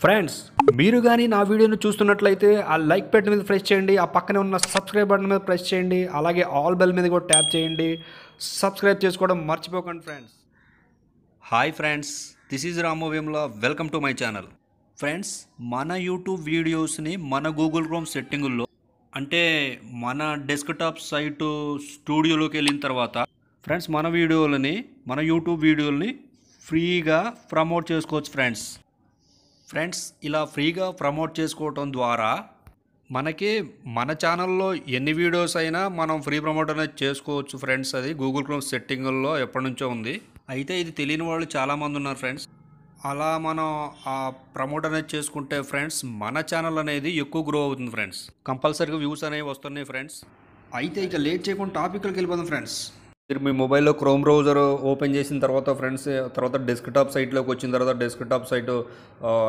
Friends మీరు కానీ నా వీడియోను చూస్తున్నట్లయితే ఆ లైక్ బటన్ మీద ప్రెస్ చేయండి ఆ పక్కనే ఉన్న సబ్స్క్రైబ్ బటన్ మీద ప్రెస్ చేయండి అలాగే ఆల్ బెల్ మీద కూడా ట్యాప్ చేయండి. సబ్స్క్రైబ్ చేసుకోవడం మర్చిపోకండి friends hi friends this is Ramu welcome to my channel friends మన యూట్యూబ్ వీడియోస్ని మన గూగుల్ క్రోమ్ సెట్టింగుల్లో అంటే మన డెస్క్టాప్ సైటు స్టూడియోలోకి వెళ్ళిన తర్వాత ఫ్రెండ్స్ మన వీడియోలని మన యూట్యూబ్ వీడియోలని ఫ్రీగా ప్రమోట్ చేసుకోవచ్చు ఫ్రెండ్స్ ఫ్రెండ్స్ ఇలా ఫ్రీగా ప్రమోట్ చేసుకోవటం ద్వారా మనకి మన ఛానల్లో ఎన్ని వీడియోస్ అయినా మనం ఫ్రీ ప్రమోట్ అనేది చేసుకోవచ్చు ఫ్రెండ్స్. అది గూగుల్ క్రోమ్ సెట్టింగుల్లో ఎప్పటి నుంచో ఉంది. అయితే ఇది తెలియని వాళ్ళు చాలామంది ఉన్నారు ఫ్రెండ్స్. అలా మనం ఆ ప్రమోట్ అనేది చేసుకుంటే ఫ్రెండ్స్ మన ఛానల్ అనేది ఎక్కువ గ్రో అవుతుంది ఫ్రెండ్స్. కంపల్సరీగా వ్యూస్ అనేవి వస్తున్నాయి ఫ్రెండ్స్. అయితే ఇక లేట్ చేయకుండా టాపిక్లకి వెళ్ళిపోదాం ఫ్రెండ్స్. మీరు మీ మొబైల్లో క్రోమ్ బ్రౌజర్ ఓపెన్ చేసిన తర్వాత ఫ్రెండ్స్ తర్వాత డెస్క్టాప్ సైట్లోకి వచ్చిన తర్వాత డెస్క్టాప్ సైట్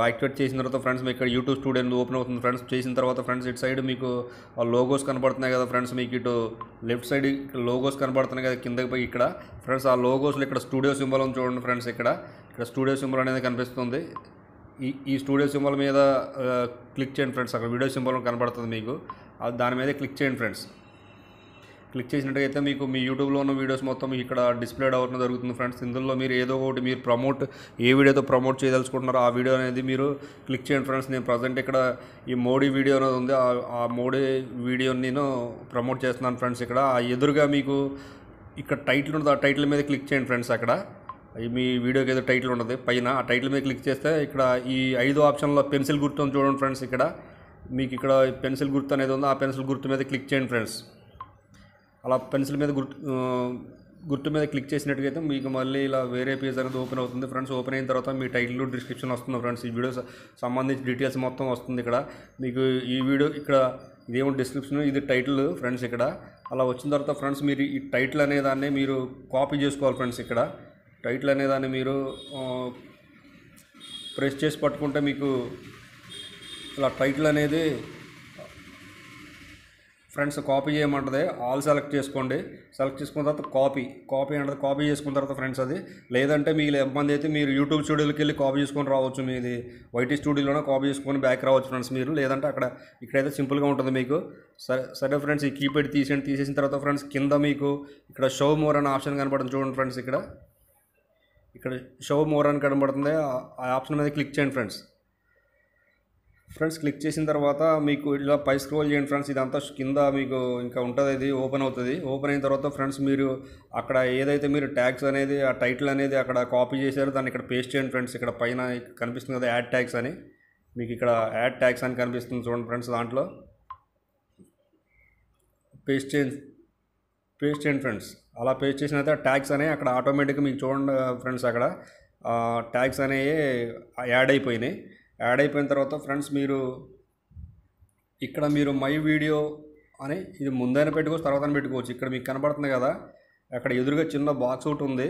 యాక్టివేట్ చేసిన తర్వాత ఫ్రెండ్స్ మీకు ఇక్కడ యూట్యూబ్ స్టూడియో ఓపెన్ అవుతుంది. ఫ్రెండ్స్ చేసిన తర్వాత ఫ్రెండ్స్ ఇటు సైడ్ మీకు లోగోస్ కనబడుతున్నాయి కదా ఫ్రెండ్స్ మీకు ఇటు లెఫ్ట్ సైడ్ లోగోస్ కనబడుతున్నాయి కదా కిందకి పోయి ఇక్కడ. ఫ్రెండ్స్ ఆ లోగోస్లో ఇక్కడ స్టూడియో సింబల్ ఉంది చూడండి ఫ్రెండ్స్ ఇక్కడ. ఇక్కడ స్టూడియో సింబల్ అనేది కనిపిస్తుంది. ఈ ఈ స్టూడియో సింబల్ మీద క్లిక్ చేయండి ఫ్రెండ్స్. అక్కడ వీడియో సింబల్ కనబడుతుంది మీకు. దాని మీద క్లిక్ చేయండి ఫ్రెండ్స్. క్లిక్ చేసినట్టయితే మీకు మీ యూట్యూబ్లో ఉన్న వీడియోస్ మొత్తం ఇక్కడ డిస్ప్లే అవ్వడం జరుగుతుంది ఫ్రెండ్స్ ఇందులో మీరు ఏదో ఒకటి మీరు ప్రమోట్ ఏ వీడియోతో ప్రమోట్ చేయదలుచుకుంటున్నారో ఆ వీడియో అనేది మీరు క్లిక్ చేయండి ఫ్రెండ్స్. నేను ప్రజెంట్ ఇక్కడ ఈ మోడీ వీడియో అనేది ఉంది. ఆ- మోడీ వీడియోని నేను ప్రమోట్ చేస్తున్నాను ఫ్రెండ్స్ ఇక్కడ. ఆ ఎదురుగా మీకు ఇక్కడ టైటిల్ ఉంటుంది ఆ టైటిల్ మీద క్లిక్ చేయండి ఫ్రెండ్స్ అక్కడ. మీ వీడియోకి ఏదో టైటిల్ ఉంటుంది పైన ఆ టైటిల్ మీద క్లిక్ చేస్తే ఇక్కడ ఈ ఐదు ఆప్షన్లో పెన్సిల్ గుర్తు చూడండి ఫ్రెండ్స్ ఇక్కడ. మీకు ఇక్కడ పెన్సిల్ గుర్తు అనేది ఉంది. ఆ పెన్సిల్ గుర్తు మీద క్లిక్ చేయండి ఫ్రెండ్స్. అలా పెన్సిల్ మీద గుర్తు గుర్తు మీద క్లిక్ చేసినట్టుగైతే మీకు మళ్ళీ ఇలా వేరే పేజ్ అనేది ఓపెన్ అవుతుంది. ఫ్రెండ్స్ ఓపెన్ అయిన తర్వాత మీ టైటిల్ డిస్క్రిప్షన్ వస్తుంది ఫ్రెండ్స్. ఈ వీడియో సంబంధించి డీటెయిల్స్ మొత్తం వస్తుంది ఇక్కడ. మీకు ఈ వీడియో ఇక్కడ ఇదేమో డిస్క్రిప్షన్ ఇది టైటిల్ ఫ్రెండ్స్ ఇక్కడ. అలా వచ్చిన తర్వాత ఫ్రెండ్స్ మీరు ఈ టైటిల్ అనే దాన్ని మీరు కాపీ చేసుకోవాలి ఫ్రెండ్స్ ఇక్కడ. టైటిల్ అనే దాన్ని మీరు ప్రెస్ చేసి పట్టుకుంటే మీకు ఇలా టైటిల్ అనేది ఫ్రెండ్స్ కాపీ చేయమంటుంది. ఆల్ సెలెక్ట్ చేసుకోండి. సెలెక్ట్ చేసుకున్న తర్వాత కాపీ. కాపీ అంటే కాపీ చేసుకున్న తర్వాత ఫ్రెండ్స్ అది. లేదంటే మీకు ఇబ్బంది అయితే మీరు యూట్యూబ్ స్టూడియోకి వెళ్ళి కాపీ చేసుకొని రావచ్చు మీది. వైటీ స్టూడియోలోనే కాపీ చేసుకొని బ్యాక్ రావచ్చు ఫ్రెండ్స్ మీరు. లేదంటే అక్కడ ఇక్కడైతే సింపుల్గా ఉంటుంది మీకు. సరే సరే ఫ్రెండ్స్ ఈ కీప్యాడ్ తీసేయండి. తీసేసిన తర్వాత ఫ్రెండ్స్ కింద మీకు ఇక్కడ షో మోర్ అనే ఆప్షన్ కనబడుతుంది చూడండి ఫ్రెండ్స్ ఇక్కడ. ఇక్కడ షో మోర్ అని కనబడుతుంది. ఆ ఆప్షన్ మీద క్లిక్ చేయండి ఫ్రెండ్స్. ఫ్రెండ్స్ క్లిక్ చేసిన తర్వాత మీకు ఇలా పై స్క్రోల్ చేయండి ఫ్రెండ్స్. ఇదంతా కింద మీకు ఇంకా ఉంటుంది ఇది ఓపెన్ అవుతుంది. ఓపెన్ అయిన తర్వాత ఫ్రెండ్స్ మీరు అక్కడ ఏదైతే మీరు ట్యాగ్స్ అనేది ఆ టైటిల్ అనేది అక్కడ కాపీ చేశారో దాన్ని ఇక్కడ పేస్ట్ చేయండి ఫ్రెండ్స్. ఇక్కడ పైన కనిపిస్తుంది కదా యాడ్ ట్యాగ్స్ అని. మీకు ఇక్కడ యాడ్ ట్యాగ్స్ అని కనిపిస్తుంది చూడండి ఫ్రెండ్స్ దాంట్లో. పేస్ట్ చేయండి పేస్ట్ చేయండి ఫ్రెండ్స్. అలా పేస్ట్ చేసిన తర్వాత ట్యాగ్స్ అనేవి అక్కడ ఆటోమేటిక్గా మీకు చూడండి ఫ్రెండ్స్ అక్కడ ట్యాగ్స్ అనేవి యాడ్ అయిపోయినాయి. యాడ్ అయిపోయిన తర్వాత ఫ్రెండ్స్ మీరు ఇక్కడ మీరు మై వీడియో అని ఇది ముందైనా పెట్టుకోవచ్చు తర్వాత పెట్టుకోవచ్చు. ఇక్కడ మీకు కనబడుతుంది కదా అక్కడ ఎదురుగా చిన్న బాక్స్ ఒకటి ఉంది.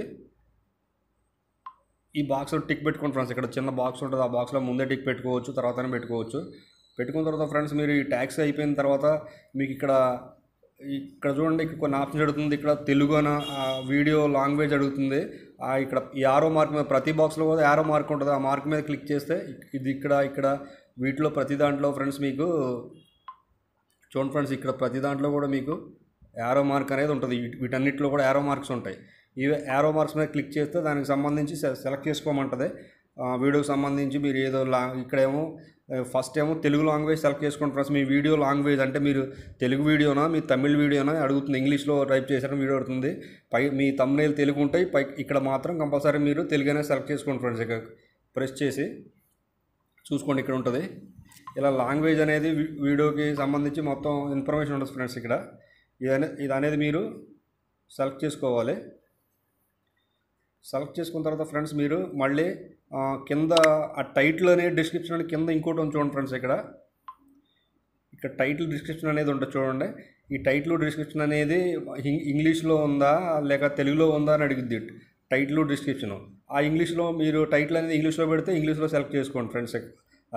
ఈ బాక్స్లో టిక్ పెట్టుకోండి ఫ్రెండ్స్. ఇక్కడ చిన్న బాక్స్ ఉంటుంది ఆ బాక్స్లో ముందే టిక్ పెట్టుకోవచ్చు తర్వాతనే పెట్టుకోవచ్చు. పెట్టుకున్న తర్వాత ఫ్రెండ్స్ మీరు ఈ ట్యాక్స్ అయిపోయిన తర్వాత మీకు ఇక్కడ ఇక్కడ చూడండి ఇక్కడ కొన్ని ఆప్షన్స్ అడుగుతుంది. ఇక్కడ తెలుగు అన వీడియో లాంగ్వేజ్ అడుగుతుంది. ఇక్కడ ఈ ఆరో మార్క్ మీద ప్రతి బాక్స్లో కూడా ఆరో మార్క్ ఉంటుంది. ఆ మార్క్ మీద క్లిక్ చేస్తే ఇది ఇక్కడ ఇక్కడ వీటిలో ప్రతి దాంట్లో ఫ్రెండ్స్ మీకు చూడండి ఫ్రెండ్స్ ఇక్కడ ప్రతి దాంట్లో కూడా మీకు యారో మార్క్ అనేది ఉంటుంది. వీటన్నిటిలో కూడా యారో మార్క్స్ ఉంటాయి. ఇవి యారో మార్క్స్ మీద క్లిక్ చేస్తే దానికి సంబంధించి సె- సెలెక్ట్ చేసుకోమంటుంది. వీడియోకి సంబంధించి మీరు ఏదో లా ఇక్కడేమో ఫస్ట్ ఏమో తెలుగు లాంగ్వేజ్ సెలెక్ట్ చేసుకోండి ఫ్రెండ్స్ మీ వీడియో లాంగ్వేజ్ అంటే మీరు తెలుగు వీడియోనా మీ తమిళ్ వీడియోనా అడుగుతుంది. ఇంగ్లీష్లో టైప్ చేసిన వీడియో అడుగుతుంది. పై మీ తమిళ తెలుగు ఉంటాయి. పై ఇక్కడ మాత్రం కంపల్సరీ మీరు తెలుగు అనేది సెలెక్ట్ చేసుకోండి ఫ్రెండ్స్ ఇక్కడ ప్రెస్ చేసి చూసుకోండి ఇక్కడ ఉంటుంది. ఇలా లాంగ్వేజ్ అనేది వీడియోకి సంబంధించి మొత్తం ఇన్ఫర్మేషన్ ఉంటుంది ఫ్రెండ్స్ ఇక్కడ ఇదనే ఇది అనేది మీరు సెలెక్ట్ చేసుకోవాలి. సెలెక్ట్ చేసుకున్న తర్వాత ఫ్రెండ్స్ మీరు మళ్ళీ కింద ఆ టైటిల్ అనే డిస్క్రిప్షన్ అనేది కింద ఇంకోటి ఉంది చూడండి ఫ్రెండ్స్ ఇక్కడ. ఇక్కడ టైటిల్ డిస్క్రిప్షన్ అనేది ఉంటుంది చూడండి. ఈ టైటిల్ డిస్క్రిప్షన్ అనేది ఇంగ్లీష్లో ఉందా లేక తెలుగులో ఉందా అని అడిగిద్ది. టైటిల్ డిస్క్రిప్షన్ ఆ ఇంగ్లీష్లో మీరు టైటిల్ అనేది ఇంగ్లీష్లో పెడితే ఇంగ్లీష్లో సెలెక్ట్ చేసుకోండి ఫ్రెండ్స్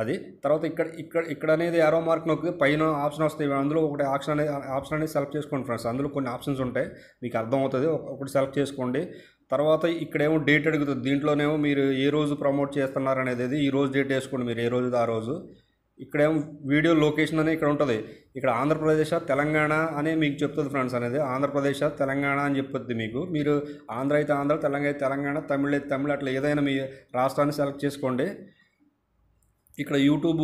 అది. తర్వాత ఇక్కడ ఇక్కడ ఇక్కడ అనేది యారో మార్క్ నొక్కి పైన ఆప్షన్ వస్తాయి. అందులో ఒకటి ఆప్షన్ అనేది ఆప్షన్ అనేది సెలెక్ట్ చేసుకోండి ఫ్రెండ్స్. అందులో కొన్ని ఆప్షన్స్ ఉంటాయి. మీకు అర్థమవుతుంది. ఒకటి సెలెక్ట్ చేసుకోండి. తర్వాత ఇక్కడేమో డేట్ అడుగుతుంది. దీంట్లోనేమో మీరు ఏ రోజు ప్రమోట్ చేస్తున్నారు అనేది ఈ రోజు డేట్ వేసుకోండి మీరు ఏ రోజు ఆ రోజు. ఇక్కడేమో వీడియో లొకేషన్ అనేది ఇక్కడ ఉంటుంది. ఇక్కడ ఆంధ్రప్రదేశ్ తెలంగాణ అని మీకు చెప్తుంది ఫ్రెండ్స్ అనేది. ఆంధ్రప్రదేశ్ తెలంగాణ అని చెప్తుంది మీకు. మీరు ఆంధ్ర అయితే ఆంధ్ర తెలంగాణ అయితే తెలంగాణ తమిళ అయితే తమిళ అట్లా ఏదైనా మీ రాష్ట్రాన్ని సెలెక్ట్ చేసుకోండి. ఇక్కడ యూట్యూబ్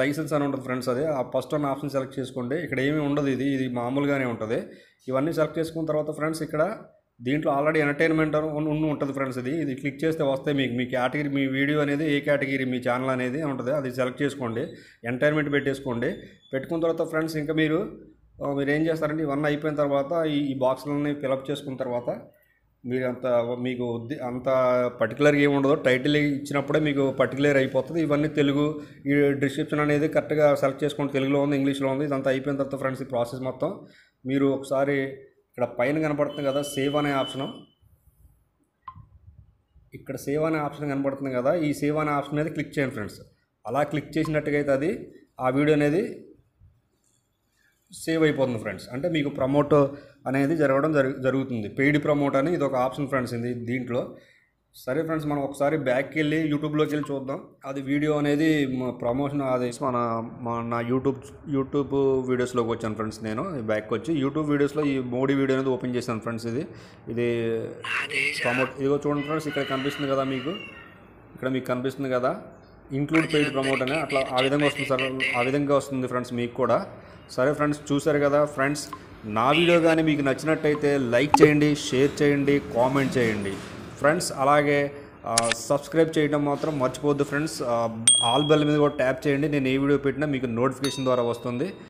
లైసెన్స్ అని ఉంటుంది ఫ్రెండ్స్ అది. ఆ ఫస్ట్ వన్ ఆప్షన్ సెలెక్ట్ చేసుకోండి. ఇక్కడ ఏమీ ఉండదు ఇది. ఇది మామూలుగానే ఉంటుంది. ఇవన్నీ సెలెక్ట్ చేసుకున్న తర్వాత ఫ్రెండ్స్ ఇక్కడ దీంట్లో ఆల్రెడీ ఎంటర్టైన్మెంట్ ఉన్న ఉంటుంది ఫ్రెండ్స్ ఇది. ఇది క్లిక్ చేస్తే వస్తే మీకు. మీ కేటగిరీ మీ వీడియో అనేది ఏ కేటగిరీ మీ ఛానల్ అనేది ఉంటుంది. అది సెలెక్ట్ చేసుకోండి. ఎంటర్టైన్మెంట్ పెట్టేసుకోండి. పెట్టుకున్న తర్వాత ఫ్రెండ్స్ ఇంకా మీరు మీరు ఏం చేస్తారంటే ఇవన్నీ అయిపోయిన తర్వాత ఈ బాక్స్లన్నీ ఫిలప్ చేసుకున్న తర్వాత మీరు అంత మీకు ఉద్ది- అంత పర్టికులర్గా ఏమి ఉండదు. టైటిల్ ఇచ్చినప్పుడే మీకు పర్టికులర్ అయిపోతుంది. ఇవన్నీ తెలుగు ఈ డిస్క్రిప్షన్ అనేది కరెక్ట్గా సెలెక్ట్ చేసుకోండి తెలుగులో ఉంది ఇంగ్లీష్లో ఉంది. ఇదంతా అయిపోయిన తర్వాత ఫ్రెండ్స్ ఈ ప్రాసెస్ మొత్తం మీరు ఒకసారి ఇక్కడ పైన కనపడుతుంది కదా సేవ్ అనే ఆప్షను. ఇక్కడ సేవ్ అనే ఆప్షన్ కనపడుతుంది కదా ఈ సేవ్ అనే ఆప్షన్ మీద క్లిక్ చేయండి ఫ్రెండ్స్. అలా క్లిక్ చేసినట్టుగా అయితే అది ఆ వీడియో అనేది సేవ్ అయిపోతుంది ఫ్రెండ్స్. అంటే మీకు ప్రమోట్ అనేది జరగడం జరుగు జరుగుతుంది. పెయిడ్ ప్రమోట్ అని ఇది ఒక ఆప్షన్ ఫ్రెండ్స్ ఇది దీంట్లో. సరే ఫ్రెండ్స్ మనం ఒకసారి బ్యాక్కి వెళ్ళి యూట్యూబ్లోకి వెళ్ళి చూద్దాం. అది వీడియో అనేది ప్రమోషన్ అది మన మా నా యూట్యూబ్ యూట్యూబ్ వీడియోస్లోకి వచ్చాను ఫ్రెండ్స్ నేను. బ్యాక్ వచ్చి యూట్యూబ్ వీడియోస్లో ఈ మోడీ వీడియో అనేది ఓపెన్ చేశాను ఫ్రెండ్స్ ఇది. ఇది ప్రమోట్ ఇదిగో చూడండి ఫ్రెండ్స్ ఇక్కడ కనిపిస్తుంది కదా మీకు. ఇక్కడ మీకు కనిపిస్తుంది కదా. ఇంక్లూడ్ పెయిడ్ ప్రమోట్ అని. అట్లా ఆ విధంగా వస్తుంది సార్. ఆ విధంగా వస్తుంది ఫ్రెండ్స్ మీకు కూడా. సరే ఫ్రెండ్స్ చూసారు కదా ఫ్రెండ్స్ నా వీడియో కానీ మీకు నచ్చినట్టయితే లైక్ చేయండి షేర్ చేయండి కామెంట్ చేయండి. ఫ్రెండ్స్ అలాగే సబ్స్క్రైబ్ చేయడం మాత్రం మర్చిపోవద్దు ఫ్రెండ్స్. ఆల్ బెల్ మీద కూడా ట్యాప్ చేయండి. నేను ఏ వీడియో పెట్టినా మీకు నోటిఫికేషన్ ద్వారా వస్తుంది.